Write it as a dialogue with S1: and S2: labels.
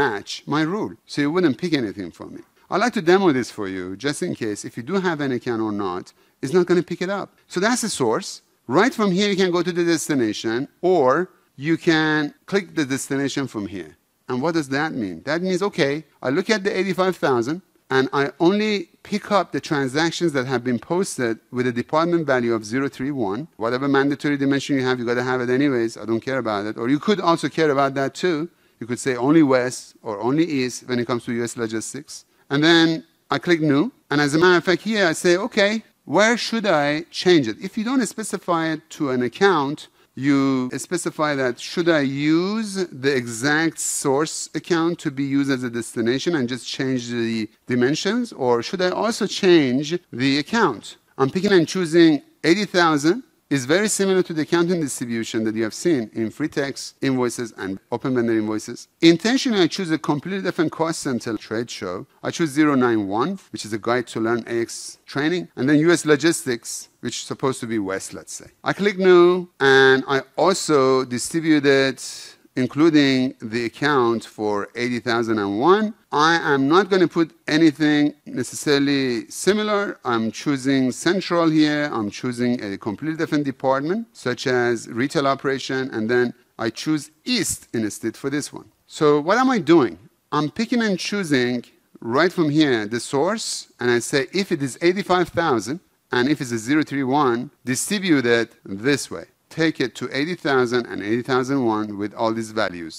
S1: match my rule. So you wouldn't pick anything for me. I'd like to demo this for you just in case if you do have an account or not, it's not going to pick it up. So that's the source. Right from here, you can go to the destination or you can click the destination from here. And what does that mean? That means, okay, I look at the 85,000 and I only pick up the transactions that have been posted with a department value of 031. Whatever mandatory dimension you have, you got to have it anyways. I don't care about it. Or you could also care about that too. You could say only West or only East when it comes to US logistics. And then I click New. And as a matter of fact, here I say, okay, where should I change it? If you don't specify it to an account, you specify that should I use the exact source account to be used as a destination and just change the dimensions or should I also change the account? I'm picking and choosing 80,000 is very similar to the accounting distribution that you have seen in free text invoices and open vendor invoices. Intentionally, I choose a completely different cost center trade show. I choose 091, which is a guide to learn AX training, and then US logistics, which is supposed to be West, let's say. I click new, and I also distributed including the account for 80,001. I am not going to put anything necessarily similar. I'm choosing central here. I'm choosing a completely different department, such as retail operation, and then I choose east instead for this one. So what am I doing? I'm picking and choosing right from here the source, and I say if it is 85,000, and if it's a 031, distribute it this way take it to 80,000 and 80,001 with all these values.